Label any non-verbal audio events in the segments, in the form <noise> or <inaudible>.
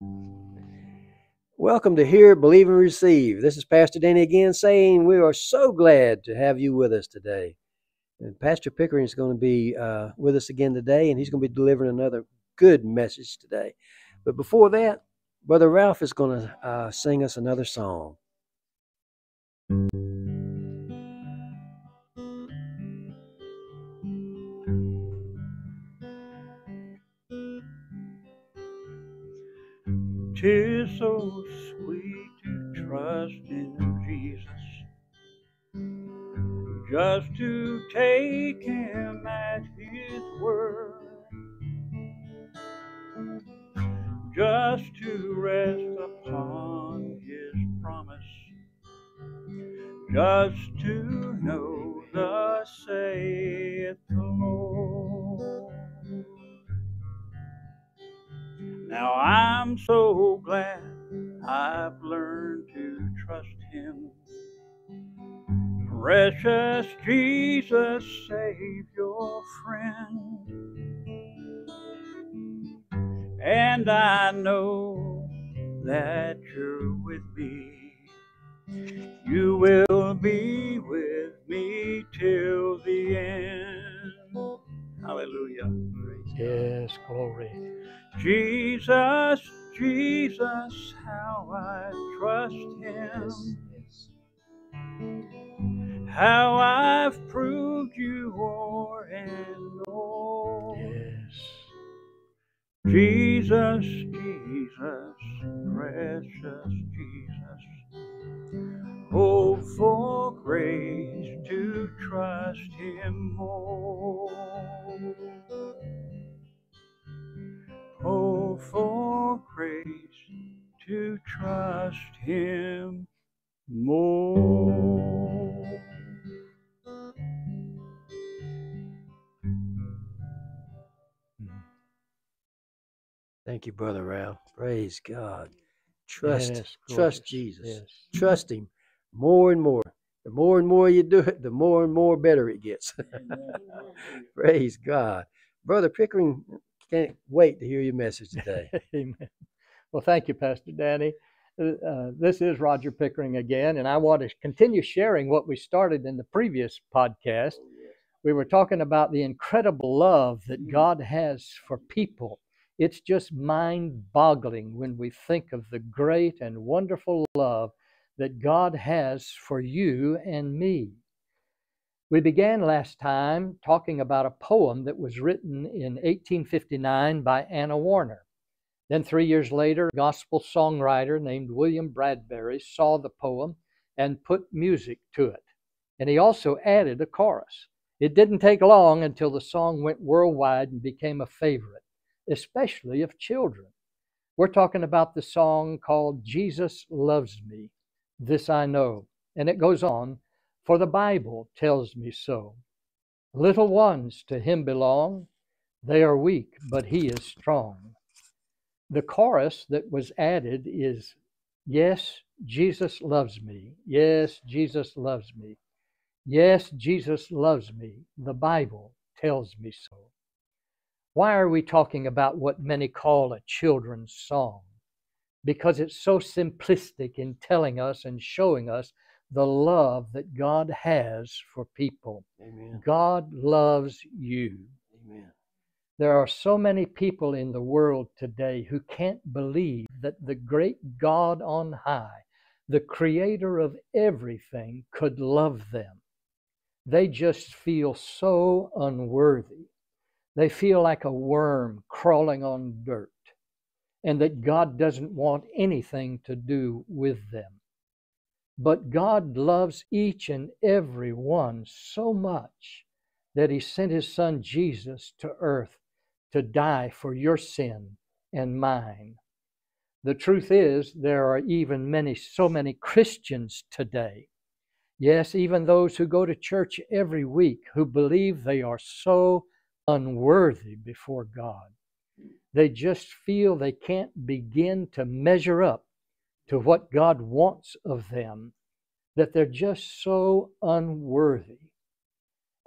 Welcome to Hear, Believe, and Receive. This is Pastor Danny again saying we are so glad to have you with us today. And Pastor Pickering is going to be uh, with us again today, and he's going to be delivering another good message today. But before that, Brother Ralph is going to uh, sing us another song. Tis so sweet to trust in Jesus, just to take him at his word, just to rest upon his promise, just to know thus saith the Lord. Now I'm so glad I've learned to trust him. Precious Jesus, Savior, friend. And I know that you're with me. You will be with me till the end. Hallelujah. Yes, glory. Jesus, Jesus, how I trust him. How I've proved you o'er and o'er. Yes. Jesus, Jesus, precious Jesus. Oh, for grace to trust him more. For grace to trust him more. Thank you, Brother Ralph. Praise God. Trust, Yes, trust. Jesus. Yes. Trust Him more and more. The more and more you do it, the more and more better it gets. <laughs> Praise God. Brother Pickering, can't wait to hear your message today. <laughs> Amen. Well, thank you, Pastor Danny. Uh, uh, this is Roger Pickering again, and I want to continue sharing what we started in the previous podcast. We were talking about the incredible love that God has for people. It's just mind boggling when we think of the great and wonderful love that God has for you and me. We began last time talking about a poem that was written in 1859 by Anna Warner. Then, three years later, a gospel songwriter named William Bradbury saw the poem and put music to it. And he also added a chorus. It didn't take long until the song went worldwide and became a favorite, especially of children. We're talking about the song called Jesus Loves Me. This I know. And it goes on, for the Bible tells me so. Little ones to him belong. They are weak, but he is strong. The chorus that was added is Yes, Jesus loves me. Yes, Jesus loves me. Yes, Jesus loves me. The Bible tells me so. Why are we talking about what many call a children's song? Because it's so simplistic in telling us and showing us the love that God has for people. Amen. God loves you. Amen. There are so many people in the world today who can't believe that the great God on high, the creator of everything, could love them. They just feel so unworthy. They feel like a worm crawling on dirt, and that God doesn't want anything to do with them. But God loves each and every one so much that He sent His Son Jesus to earth to die for your sin and mine. The truth is, there are even many, so many Christians today. Yes, even those who go to church every week who believe they are so unworthy before God. They just feel they can't begin to measure up to what God wants of them, that they're just so unworthy.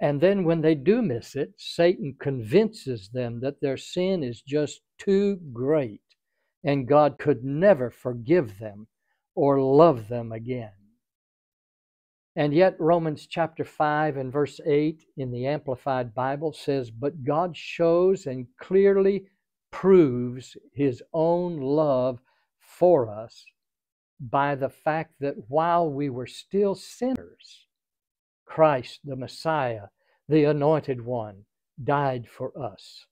And then when they do miss it, Satan convinces them that their sin is just too great and God could never forgive them or love them again. And yet, Romans chapter 5 and verse 8 in the Amplified Bible says, But God shows and clearly proves his own love for us by the fact that while we were still sinners, Christ, the Messiah, the Anointed One, died for us.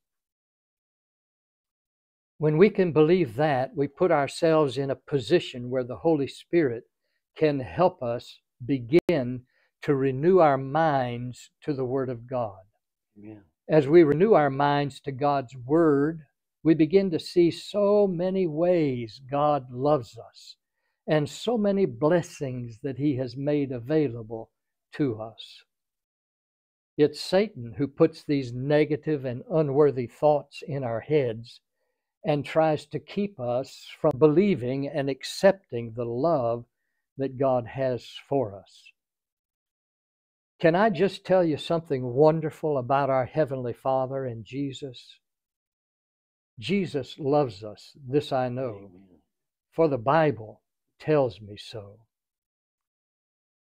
When we can believe that, we put ourselves in a position where the Holy Spirit can help us begin to renew our minds to the Word of God. Amen. As we renew our minds to God's Word, we begin to see so many ways God loves us and so many blessings that He has made available to us. It's Satan who puts these negative and unworthy thoughts in our heads and tries to keep us from believing and accepting the love that God has for us. Can I just tell you something wonderful about our Heavenly Father and Jesus? Jesus loves us, this I know, Amen. for the Bible tells me so.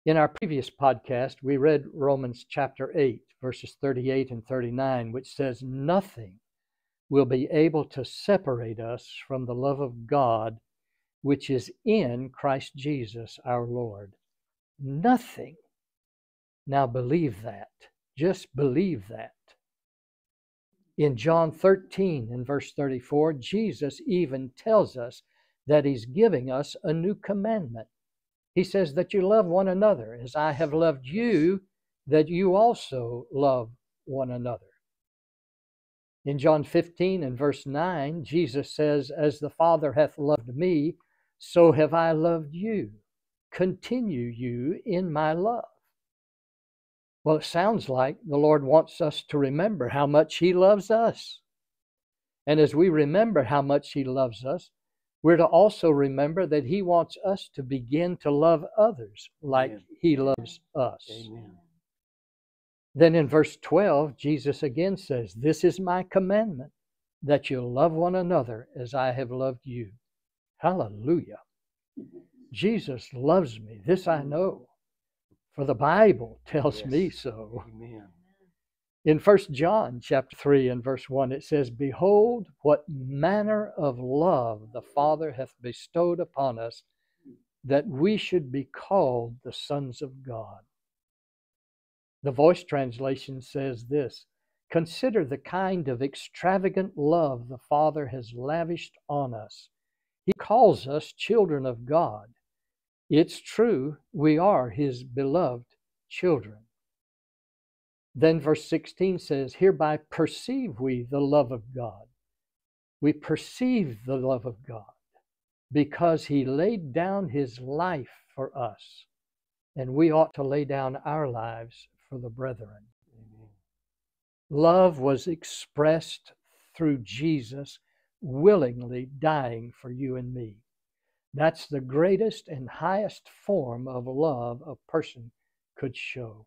In our previous podcast, we read Romans chapter 8, verses 38 and 39, which says, Nothing will be able to separate us from the love of God which is in Christ Jesus our Lord. Nothing. Now believe that. Just believe that. In John 13 and verse 34, Jesus even tells us that He's giving us a new commandment. He says that you love one another as I have loved you, that you also love one another. In John 15 and verse 9, Jesus says, As the Father hath loved me, so have I loved you. Continue you in my love. Well, it sounds like the Lord wants us to remember how much He loves us. And as we remember how much He loves us, we're to also remember that He wants us to begin to love others like Amen. He loves us. Amen. Then in verse 12, Jesus again says, This is my commandment, that you love one another as I have loved you. Hallelujah. Jesus loves me. This I mm-hmm. know, for the Bible tells me so. Amen. In 1 John chapter 3 and verse 1 it says, "Behold what manner of love the Father hath bestowed upon us that we should be called the sons of God." The voice translation says this, "Consider the kind of extravagant love the Father has lavished on us. He calls us children of God. It's true, we are his beloved children." Then verse 16 says, Hereby perceive we the love of God. We perceive the love of God because he laid down his life for us, and we ought to lay down our lives for the brethren. Amen. Love was expressed through Jesus willingly dying for you and me. That's the greatest and highest form of love a person could show.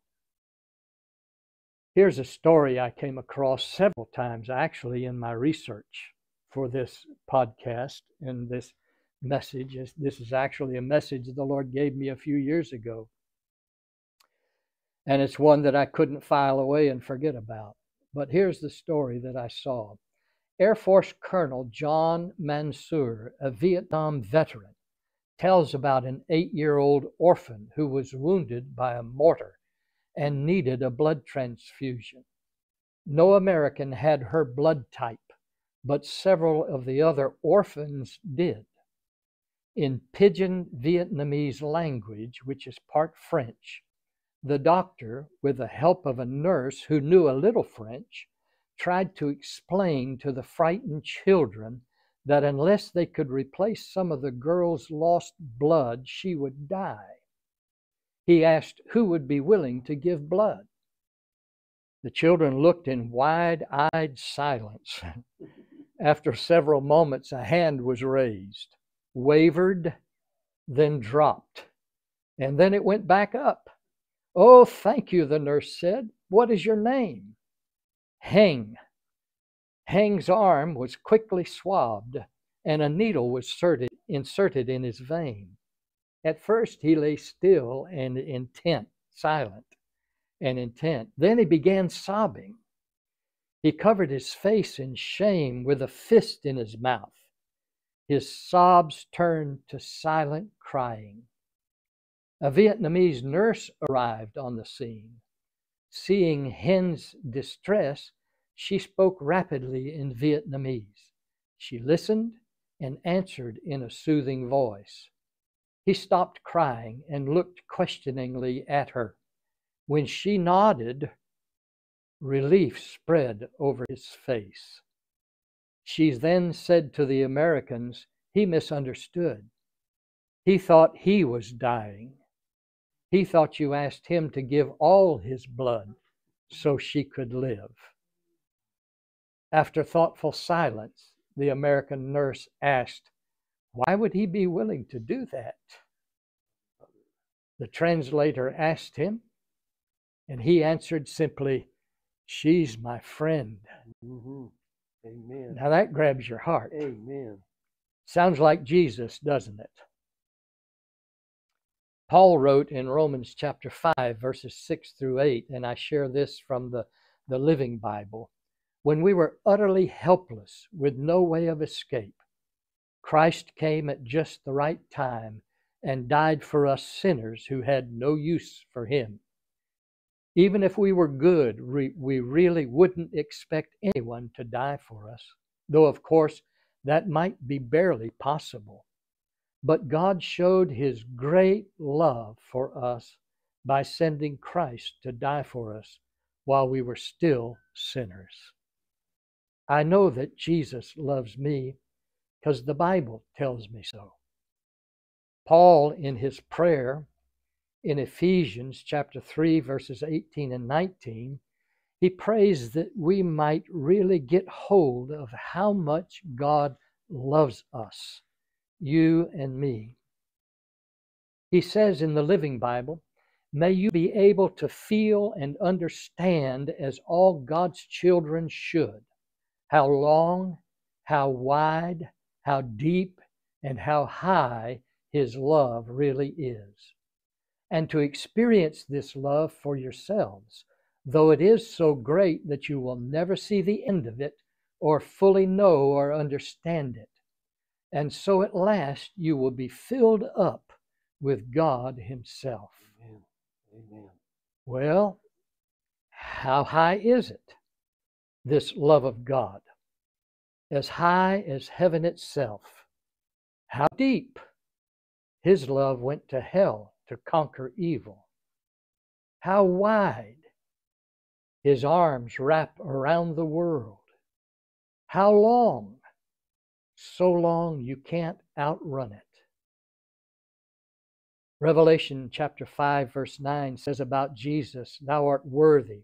Here's a story I came across several times actually in my research for this podcast and this message. This- is actually a message the Lord gave me a few years ago. And it's one that I couldn't file away and forget about. But here's the story that I saw. Air Force Colonel John Mansour, a Vietnam veteran, tells about an eight year old orphan who was wounded by a mortar and needed a blood transfusion. No American had her blood type, but several of the other orphans did. In Pidgin Vietnamese language, which is part French, the doctor, with the help of a nurse who knew a little French, tried to explain to the frightened children that unless they could replace some of the girl's lost blood, she would die. He asked who would be willing to give blood. The children looked in wide eyed silence. <laughs> After several moments, a hand was raised, wavered, then dropped, and then it went back up. Oh, thank you, the nurse said. What is your name? Heng. Heng's arm was quickly swabbed, and a needle was inserted, inserted in his vein. At first, he lay still and intent, silent and intent. Then he began sobbing. He covered his face in shame with a fist in his mouth. His sobs turned to silent crying. A Vietnamese nurse arrived on the scene. Seeing Heng's distress, she spoke rapidly in Vietnamese. She listened and answered in a soothing voice. He stopped crying and looked questioningly at her. When she nodded, relief spread over his face. She then said to the Americans, he misunderstood. He thought he was dying. He thought you asked him to give all his blood so she could live. After thoughtful silence, the American nurse asked, Why would he be willing to do that? The translator asked him, and he answered simply, She's my friend. Mm-hmm. Amen. Now that grabs your heart. Amen. Sounds like Jesus, doesn't it? Paul wrote in Romans chapter 5, verses 6 through 8, and I share this from the, the Living Bible. When we were utterly helpless with no way of escape, Christ came at just the right time and died for us sinners who had no use for him. Even if we were good, we really wouldn't expect anyone to die for us, though, of course, that might be barely possible. But God showed his great love for us by sending Christ to die for us while we were still sinners. I know that Jesus loves me because the Bible tells me so. Paul, in his prayer in Ephesians chapter 3, verses 18 and 19, he prays that we might really get hold of how much God loves us, you and me. He says in the Living Bible, May you be able to feel and understand as all God's children should how long, how wide, how deep, and how high His love really is and to experience this love for yourselves, though it is so great that you will never see the end of it or fully know or understand it. And so at last you will be filled up with God Himself. Amen. Amen. Well, how high is it, this love of God? As high as heaven itself. How deep? His love went to hell to conquer evil. How wide his arms wrap around the world. How long? So long you can't outrun it. Revelation chapter 5, verse 9 says about Jesus, Thou art worthy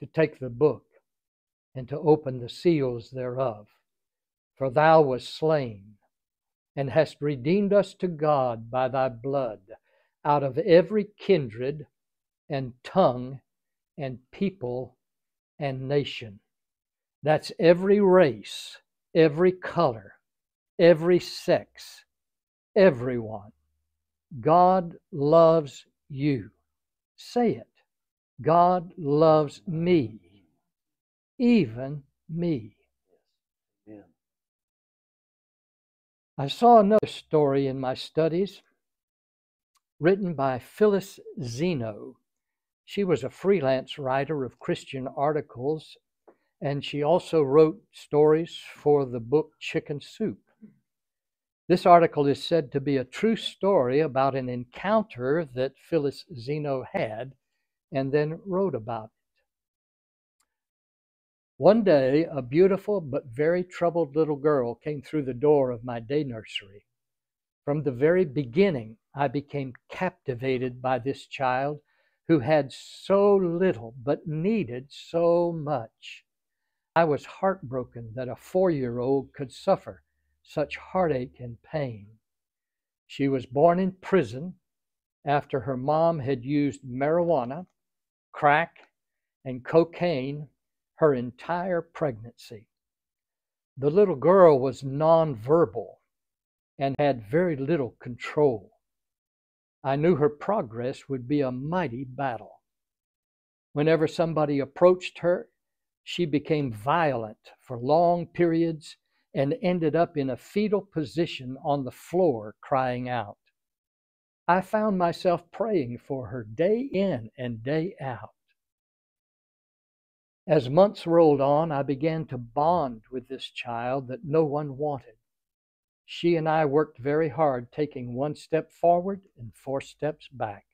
to take the book and to open the seals thereof. For thou wast slain and hast redeemed us to God by thy blood out of every kindred and tongue and people and nation. That's every race, every color, every sex, everyone. God loves you. Say it. God loves me, even me. I saw another story in my studies written by Phyllis Zeno. She was a freelance writer of Christian articles, and she also wrote stories for the book Chicken Soup. This article is said to be a true story about an encounter that Phyllis Zeno had and then wrote about. One day, a beautiful but very troubled little girl came through the door of my day nursery. From the very beginning, I became captivated by this child who had so little but needed so much. I was heartbroken that a four year old could suffer such heartache and pain. She was born in prison after her mom had used marijuana, crack, and cocaine her entire pregnancy. The little girl was nonverbal and had very little control. I knew her progress would be a mighty battle. Whenever somebody approached her, she became violent for long periods and ended up in a fetal position on the floor crying out. I found myself praying for her day in and day out. As months rolled on, I began to bond with this child that no one wanted. She and I worked very hard, taking one step forward and four steps back.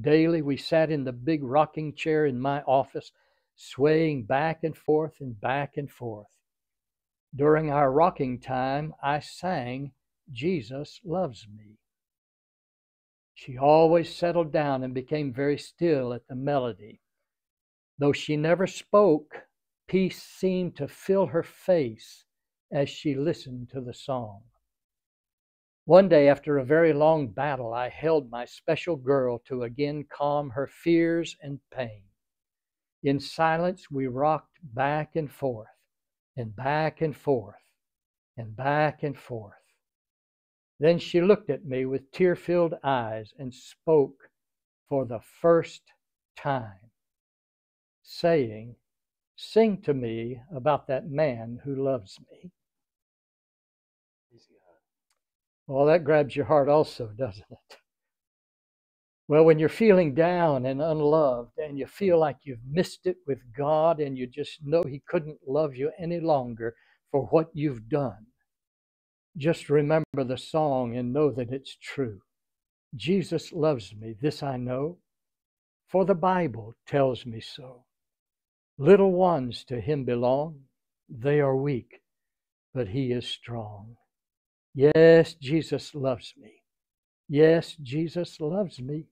Daily, we sat in the big rocking chair in my office, swaying back and forth and back and forth. During our rocking time, I sang, Jesus Loves Me. She always settled down and became very still at the melody. Though she never spoke, peace seemed to fill her face as she listened to the song. One day, after a very long battle, I held my special girl to again calm her fears and pain. In silence, we rocked back and forth and back and forth and back and forth. Then she looked at me with tear filled eyes and spoke for the first time, saying, Sing to me about that man who loves me. Well, that grabs your heart also, doesn't it? Well, when you're feeling down and unloved and you feel like you've missed it with God and you just know He couldn't love you any longer for what you've done, just remember the song and know that it's true. Jesus loves me, this I know, for the Bible tells me so. Little ones to Him belong, they are weak, but He is strong. Yes, Jesus loves me. Yes, Jesus loves me.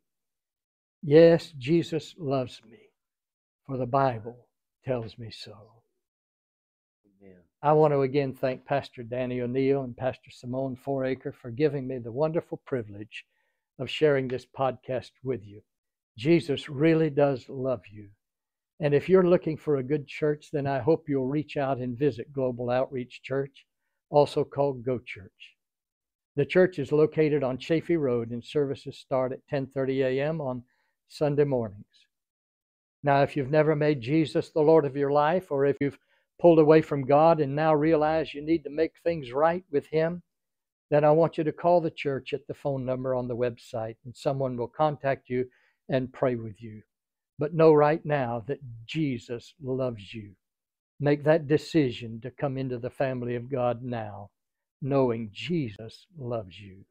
Yes, Jesus loves me, for the Bible tells me so. Amen. I want to again thank Pastor Danny O'Neill and Pastor Simone Fouraker for giving me the wonderful privilege of sharing this podcast with you. Jesus really does love you. And if you're looking for a good church, then I hope you'll reach out and visit Global Outreach Church, also called Go Church. The church is located on Chaffee Road and services start at 10:30 a.m. on Sunday mornings. Now, if you've never made Jesus the Lord of your life, or if you've pulled away from God and now realize you need to make things right with Him, then I want you to call the church at the phone number on the website, and someone will contact you and pray with you. But know right now that Jesus loves you. Make that decision to come into the family of God now, knowing Jesus loves you.